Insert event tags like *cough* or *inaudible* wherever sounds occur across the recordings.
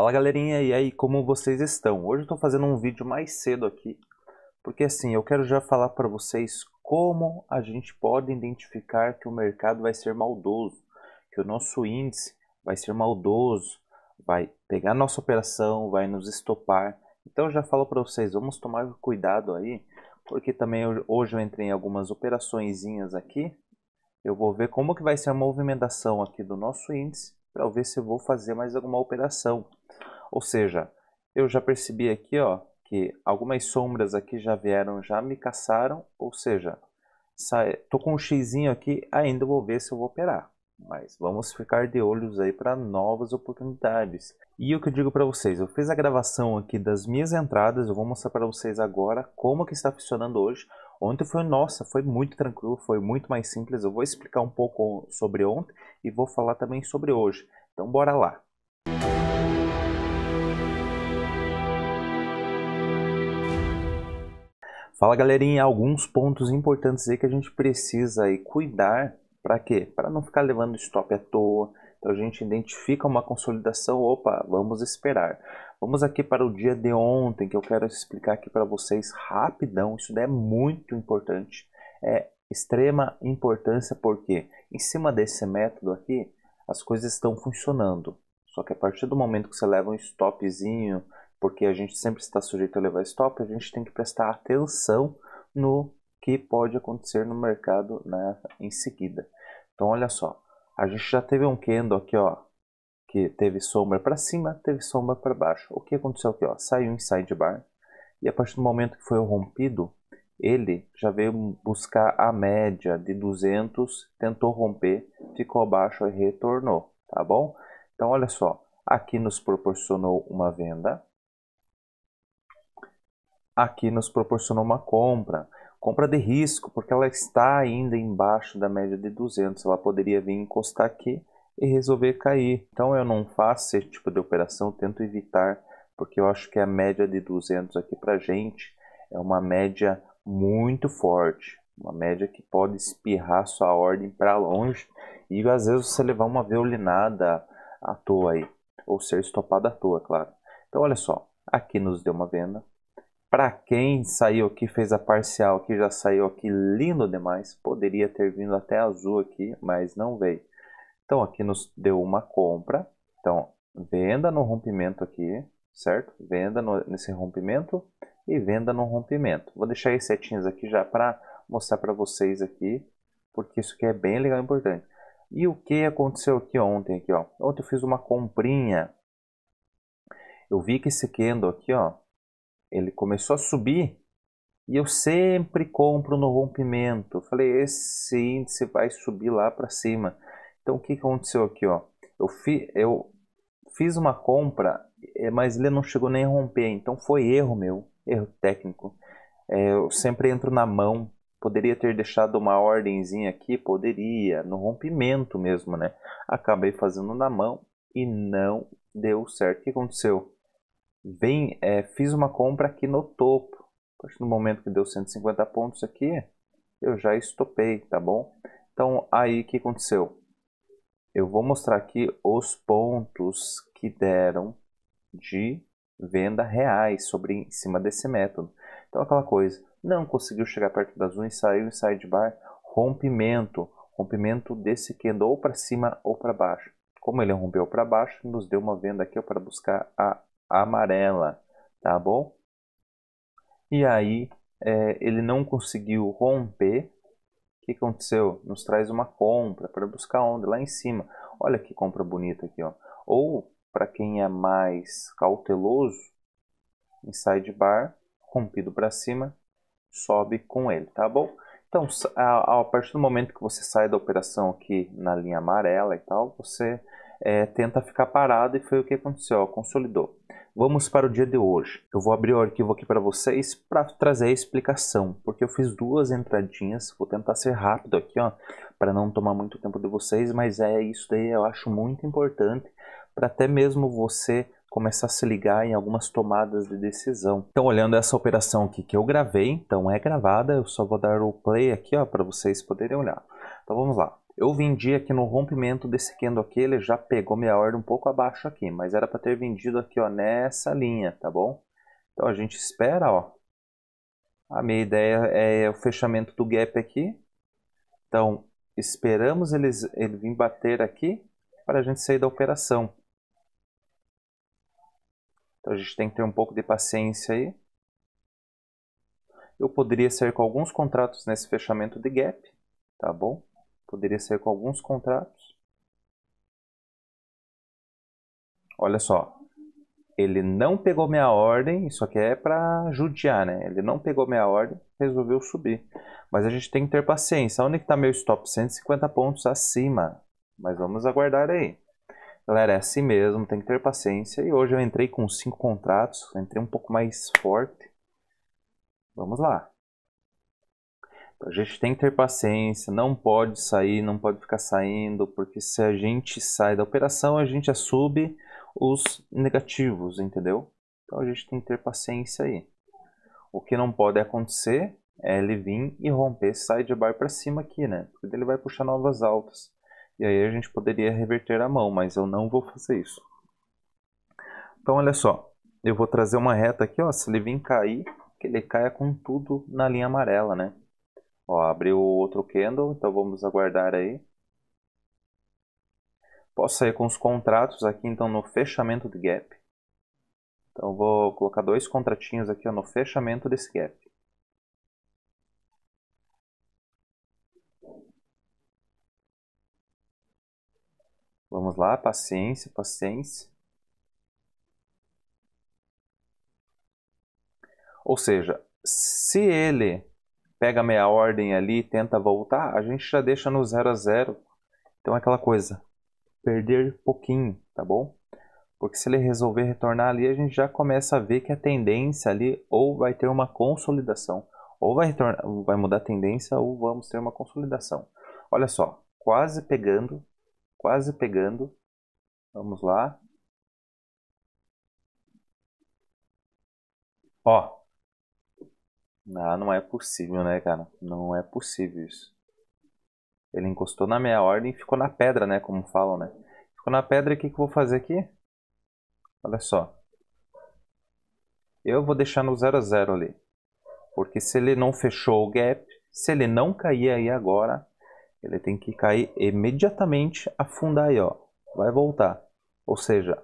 Fala galerinha, e aí como vocês estão? Hoje eu estou fazendo um vídeo mais cedo aqui, porque assim, eu quero já falar para vocês como a gente pode identificar que o mercado vai ser maldoso, que o nosso índice vai ser maldoso, vai pegar nossa operação, vai nos estopar. Então eu já falo para vocês, vamos tomar cuidado aí, porque também hoje eu entrei em algumas operaçõezinhas aqui, eu vou ver como que vai ser a movimentação aqui do nosso índice, para ver se eu vou fazer mais alguma operação. Ou seja, eu já percebi aqui ó, que algumas sombras aqui já vieram, já me caçaram, ou seja, tô com um xizinho aqui, ainda vou ver se eu vou operar. Mas vamos ficar de olhos aí para novas oportunidades. E o que eu digo para vocês, eu fiz a gravação aqui das minhas entradas, eu vou mostrar para vocês agora como que está funcionando hoje. Ontem foi, nossa, foi muito tranquilo, foi muito mais simples. Eu vou explicar um pouco sobre ontem e vou falar também sobre hoje. Então bora lá. Fala galerinha, alguns pontos importantes aí que a gente precisa aí cuidar para quê? Para não ficar levando stop à toa. Então a gente identifica uma consolidação, opa, vamos esperar. Vamos aqui para o dia de ontem, que eu quero explicar aqui para vocês rapidão. Isso é muito importante. É extrema importância porque em cima desse método aqui, as coisas estão funcionando. Só que a partir do momento que você leva um stopzinho, porque a gente sempre está sujeito a levar stop, a gente tem que prestar atenção no que pode acontecer no mercado né, em seguida. Então olha só, a gente já teve um candle aqui, ó, que teve sombra para cima, teve sombra para baixo. O que aconteceu aqui, ó? Saiu um sidebar e a partir do momento que foi rompido, ele já veio buscar a média de 200, tentou romper, ficou abaixo e retornou, tá bom? Então olha só, aqui nos proporcionou uma venda, aqui nos proporcionou uma compra. Compra de risco, porque ela está ainda embaixo da média de 200. Ela poderia vir encostar aqui e resolver cair. Então eu não faço esse tipo de operação, tento evitar, porque eu acho que a média de 200 aqui para gente é uma média muito forte. Uma média que pode espirrar sua ordem para longe e às vezes você levar uma violinada à toa aí, ou ser estopado à toa, claro. Então olha só, aqui nos deu uma venda, para quem saiu aqui, fez a parcial que já saiu aqui lindo demais, poderia ter vindo até azul aqui, mas não veio. Então aqui nos deu uma compra, então venda no rompimento aqui, certo? Venda no, nesse rompimento e venda no rompimento. Vou deixar as setinhas aqui já para mostrar para vocês aqui, porque isso aqui é bem legal e importante. E o que aconteceu aqui ontem? Aqui, ó? Ontem eu fiz uma comprinha. Eu vi que esse candle aqui, ó, ele começou a subir e eu sempre compro no rompimento. Eu falei, esse índice vai subir lá para cima. Então o que aconteceu aqui, ó? Eu, fi, eu fiz uma compra, é, mas ele não chegou nem a romper. Então foi erro meu, erro técnico. É, eu sempre entro na mão. Poderia ter deixado uma ordemzinha aqui, poderia, no rompimento mesmo, né? Acabei fazendo na mão e não deu certo. O que aconteceu? Bem, é, fiz uma compra aqui no topo. Do momento que deu 150 pontos aqui, eu já estopei, tá bom? Então, aí o que aconteceu? Eu vou mostrar aqui os pontos que deram de venda reais sobre em cima desse método. Então, aquela coisa, não conseguiu chegar perto das unhas, saiu em sidebar, rompimento, rompimento desse candle ou para cima ou para baixo. Como ele rompeu para baixo, nos deu uma venda aqui para buscar a amarela, tá bom? E aí é, ele não conseguiu romper. O que aconteceu? Nos traz uma compra para buscar onde? Lá em cima. Olha que compra bonita aqui, ó. Ou para quem é mais cauteloso, inside bar, rompido para cima, sobe com ele, tá bom? Então, a, a, partir do momento que você sai da operação aqui na linha amarela e tal, você é, tenta ficar parado e foi o que aconteceu, ó, consolidou. Vamos para o dia de hoje. Eu vou abrir o arquivo aqui para vocês para trazer a explicação, porque eu fiz duas entradinhas, vou tentar ser rápido aqui, ó, para não tomar muito tempo de vocês, mas é isso daí eu acho muito importante para até mesmo você começar a se ligar em algumas tomadas de decisão. Então, olhando essa operação aqui que eu gravei, então é gravada, eu só vou dar o play aqui, ó, para vocês poderem olhar. Então, vamos lá. Eu vendi aqui no rompimento desse candle aqui, ele já pegou minha ordem um pouco abaixo aqui, mas era para ter vendido aqui, ó, nessa linha, tá bom? Então a gente espera, ó. A minha ideia é o fechamento do gap aqui. Então, esperamos ele, ele vir bater aqui para a gente sair da operação. Então a gente tem que ter um pouco de paciência aí. Eu poderia sair com alguns contratos nesse fechamento de gap, tá bom? Poderia ser com alguns contratos. Olha só. Ele não pegou minha ordem, isso aqui é para judiar, né? Ele não pegou minha ordem, resolveu subir. Mas a gente tem que ter paciência. Onde está meu stop? 150 pontos acima. Mas vamos aguardar aí. Galera, é assim mesmo, tem que ter paciência. E hoje eu entrei com 5 contratos, entrei um pouco mais forte. Vamos lá. A gente tem que ter paciência, não pode sair, não pode ficar saindo, porque se a gente sai da operação, a gente assume os negativos, entendeu? Então a gente tem que ter paciência aí. O que não pode acontecer é ele vir e romper esse de bar para cima aqui, né? Porque ele vai puxar novas altas. E aí a gente poderia reverter a mão, mas eu não vou fazer isso. Então olha só, eu vou trazer uma reta aqui, ó, se ele vir cair, que ele caia com tudo na linha amarela, né? Ó, abriu outro candle, então vamos aguardar aí. Posso sair com os contratos aqui então no fechamento de gap. Então vou colocar dois contratinhos aqui ó, no fechamento desse gap. Vamos lá, paciência, paciência. Ou seja, se ele pega meia ordem ali tenta voltar, a gente já deixa no 0 a 0. Então é aquela coisa, perder pouquinho, tá bom? Porque se ele resolver retornar ali, a gente já começa a ver que a tendência ali ou vai ter uma consolidação, ou vai, retornar, vai mudar a tendência, ou vamos ter uma consolidação. Olha só, quase pegando, quase pegando. Vamos lá. Ó, ah, não é possível, né, cara? Não é possível isso. Ele encostou na minha ordem e ficou na pedra, né? Como falam, né? Ficou na pedra e o que, que eu vou fazer aqui? Olha só. Eu vou deixar no 0 a 0 ali. Porque se ele não fechou o gap, se ele não cair aí agora, ele tem que cair imediatamente, afundar aí, ó. Vai voltar. Ou seja,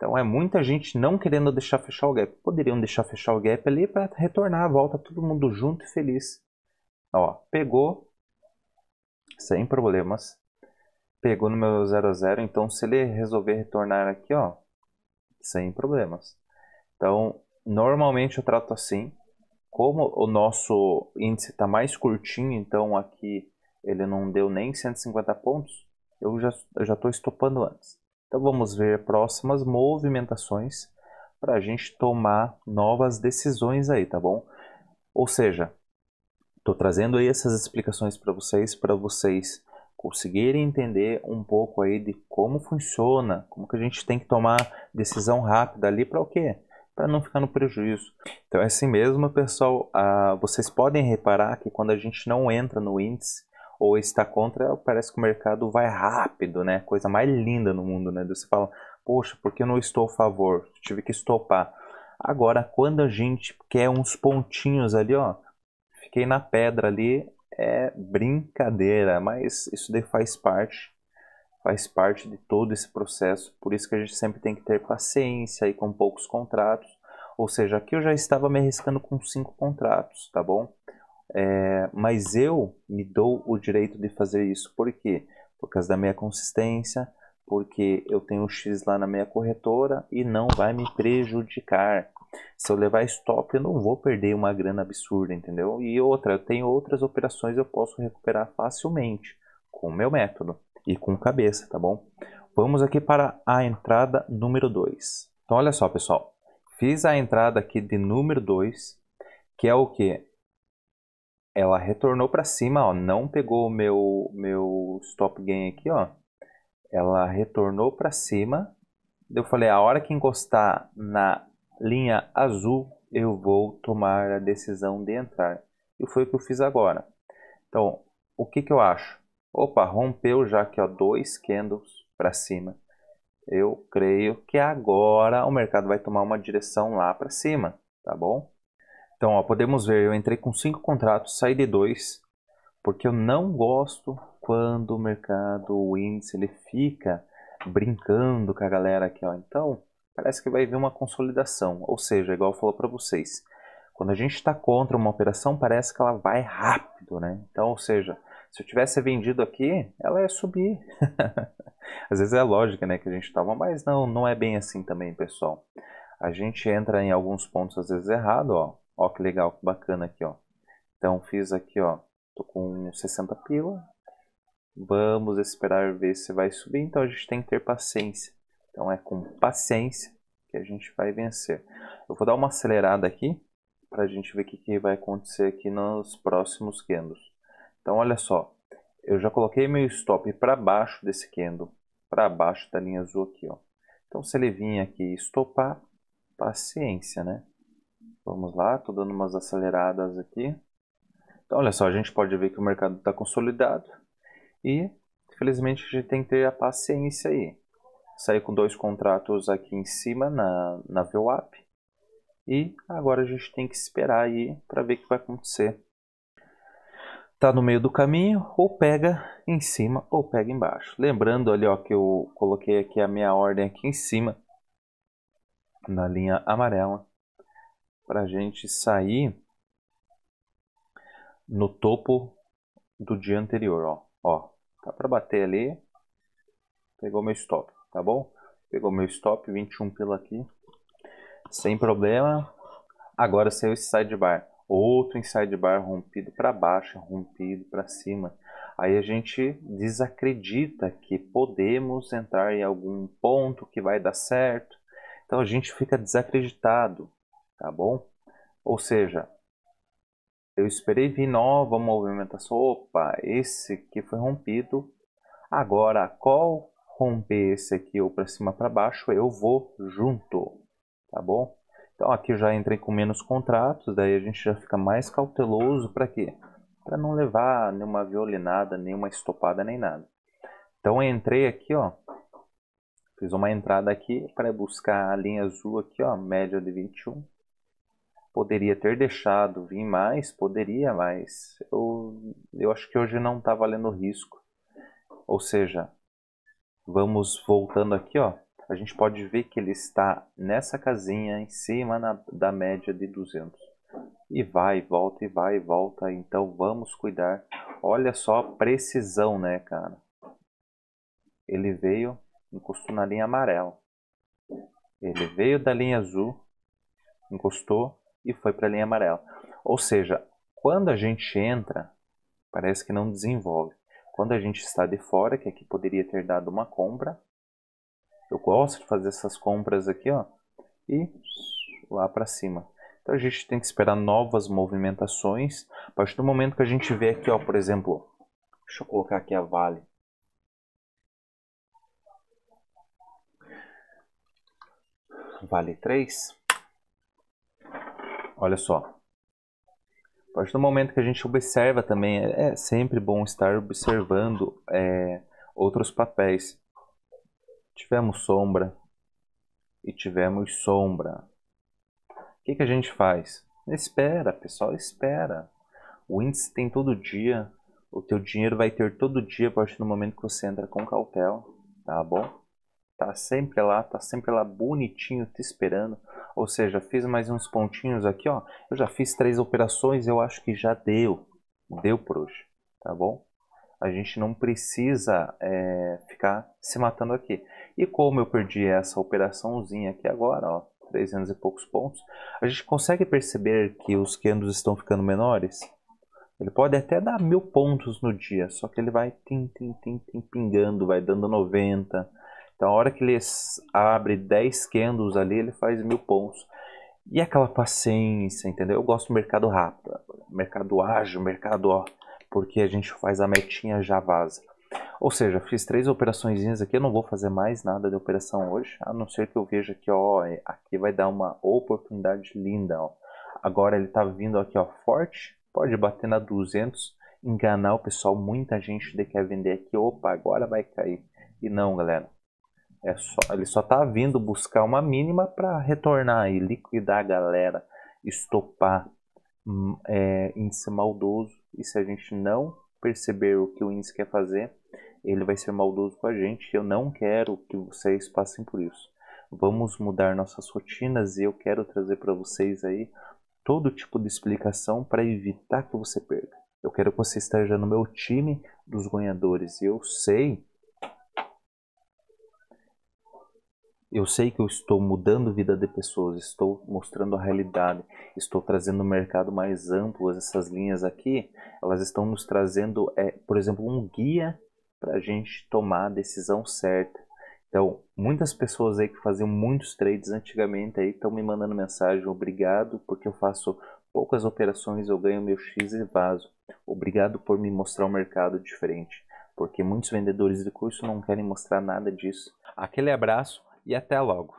então é muita gente não querendo deixar fechar o gap. Poderiam deixar fechar o gap ali para retornar a volta todo mundo junto e feliz. Ó, pegou sem problemas. Pegou no meu 0 a 0, então se ele resolver retornar aqui, ó, sem problemas. Então, normalmente eu trato assim. Como o nosso índice está mais curtinho, então aqui ele não deu nem 150 pontos, eu já estou estopando antes. Então vamos ver próximas movimentações para a gente tomar novas decisões aí, tá bom? Ou seja, estou trazendo aí essas explicações para vocês, para vocês conseguirem entender um pouco aí de como funciona, como que a gente tem que tomar decisão rápida ali para o quê? Para não ficar no prejuízo. Então é assim mesmo, pessoal. Ah, vocês podem reparar que quando a gente não entra no índice, ou está contra, parece que o mercado vai rápido, né? Coisa mais linda no mundo, né? Você fala, poxa, por que eu não estou a favor? Tive que estopar. Agora, quando a gente quer uns pontinhos ali, ó, fiquei na pedra ali, é brincadeira, mas isso daí faz parte, faz parte de todo esse processo. Por isso que a gente sempre tem que ter paciência aí com poucos contratos. Ou seja, aqui eu já estava me arriscando com cinco contratos, tá bom? É, mas eu me dou o direito de fazer isso. Por quê? Por causa da minha consistência, porque eu tenho X lá na minha corretora e não vai me prejudicar. Se eu levar stop, eu não vou perder uma grana absurda, entendeu? E outra, eu tenho outras operações eu posso recuperar facilmente com o meu método e com cabeça, tá bom? Vamos aqui para a entrada número 2. Então, olha só, pessoal. Fiz a entrada aqui de número 2, que é o que? Ela retornou para cima, ó, não pegou o meu meu stop gain aqui, ó. Ela retornou para cima. Eu falei, a hora que encostar na linha azul, eu vou tomar a decisão de entrar. E foi o que eu fiz agora. Então, o que, que eu acho? Opa, rompeu já aqui ó, dois candles para cima. Eu creio que agora o mercado vai tomar uma direção lá para cima, tá bom? Então, ó, podemos ver, eu entrei com cinco contratos, saí de dois, porque eu não gosto quando o mercado, o índice, ele fica brincando com a galera aqui, ó. Então, parece que vai vir uma consolidação, ou seja, igual eu falo para vocês, quando a gente está contra uma operação, parece que ela vai rápido, né? Então, ou seja, se eu tivesse vendido aqui, ela ia subir. *laughs* Às vezes é lógica, né, que a gente estava, mas não, não é bem assim também, pessoal. A gente entra em alguns pontos às vezes errado, ó. Ó que legal, que bacana aqui, ó. Então fiz aqui, ó, tô com 60 pila. Vamos esperar ver se vai subir, então a gente tem que ter paciência. Então é com paciência que a gente vai vencer. Eu vou dar uma acelerada aqui para a gente ver o que, que vai acontecer aqui nos próximos candles. Então olha só, eu já coloquei meu stop para baixo desse candle, para baixo da linha azul aqui, ó. Então se ele vir aqui estopar, paciência, né? Vamos lá, estou dando umas aceleradas aqui. Então olha só, a gente pode ver que o mercado está consolidado e infelizmente a gente tem que ter a paciência aí. Saí com dois contratos aqui em cima na, na VWAP e agora a gente tem que esperar aí para ver o que vai acontecer tá no meio do caminho, ou pega em cima ou pega embaixo. Lembrando ali ó, que eu coloquei aqui a minha ordem aqui em cima, na linha amarela, para a gente sair no topo do dia anterior. Ó, ó tá para bater ali, pegou meu stop, tá bom? Pegou meu stop, 21 pila aqui, sem problema. Agora saiu esse sidebar outro inside bar rompido para baixo, rompido para cima. Aí a gente desacredita que podemos entrar em algum ponto que vai dar certo. Então a gente fica desacreditado, tá bom? Ou seja, eu esperei vir nova movimentação. Opa, esse aqui foi rompido. Agora, qual romper esse aqui ou para cima para baixo, eu vou junto, tá bom? Então aqui já entrei com menos contratos, daí a gente já fica mais cauteloso para quê? Para não levar nenhuma violinada, nenhuma estopada, nem nada. Então entrei aqui, ó, fiz uma entrada aqui para buscar a linha azul aqui, ó, média de 21. Poderia ter deixado vir mais, poderia, mas eu, eu acho que hoje não está valendo risco. Ou seja, vamos voltando aqui, ó, a gente pode ver que ele está nessa casinha em cima na, da média de 200. E vai e volta, e vai e volta, então vamos cuidar. Olha só a precisão, né, cara? Ele veio, encostou na linha amarela. Ele veio da linha azul, encostou e foi para a linha amarela. Ou seja, quando a gente entra, parece que não desenvolve. Quando a gente está de fora, que aqui poderia ter dado uma compra, eu gosto de fazer essas compras aqui, ó, e lá para cima. Então a gente tem que esperar novas movimentações. A partir do momento que a gente vê aqui, ó, por exemplo, deixa eu colocar aqui a Vale. Vale 3. Olha só. A partir do momento que a gente observa também, é sempre bom estar observando é, outros papéis. Tivemos sombra e tivemos sombra. O que, que a gente faz? Espera, pessoal, espera. O índice tem todo dia, o teu dinheiro vai ter todo dia a partir do momento que você entra com cautela, tá bom? Tá sempre lá, tá sempre lá bonitinho te esperando. Ou seja, fiz mais uns pontinhos aqui, ó. Eu já fiz três operações, eu acho que já deu. Deu por hoje, tá bom? A gente não precisa é, ficar se matando aqui. E como eu perdi essa operaçãozinha aqui agora, ó, 300 e poucos pontos, a gente consegue perceber que os candles estão ficando menores? Ele pode até dar mil pontos no dia, só que ele vai tim, tim, tim, tim, pingando, vai dando 90. Então a hora que ele abre 10 candles ali, ele faz mil pontos. E aquela paciência, entendeu? Eu gosto do mercado rápido, mercado ágil, mercado ó, porque a gente faz a metinha já vaza. Ou seja, fiz três operações aqui, eu não vou fazer mais nada de operação hoje, a não ser que eu veja que ó, aqui vai dar uma oportunidade linda. Ó. Agora ele está vindo aqui ó, forte, pode bater na 200 enganar o pessoal. Muita gente quer vender aqui, opa, agora vai cair. E não, galera. É só, ele só tá vindo buscar uma mínima para retornar e liquidar a galera, estopar hum, é, índice maldoso. E se a gente não perceber o que o índice quer fazer, ele vai ser maldoso com a gente. Eu não quero que vocês passem por isso. Vamos mudar nossas rotinas e eu quero trazer para vocês aí todo tipo de explicação para evitar que você perca. Eu quero que você esteja no meu time dos ganhadores. E eu sei Eu sei que eu estou mudando a vida de pessoas, estou mostrando a realidade, estou trazendo um mercado mais amplo. Essas linhas aqui, elas estão nos trazendo, é, por exemplo, um guia para a gente tomar a decisão certa. Então, muitas pessoas aí que faziam muitos trades antigamente aí estão me mandando mensagem, obrigado, porque eu faço poucas operações, eu ganho meu X e vaso. Obrigado por me mostrar um mercado diferente, porque muitos vendedores de curso não querem mostrar nada disso. Aquele abraço e até logo!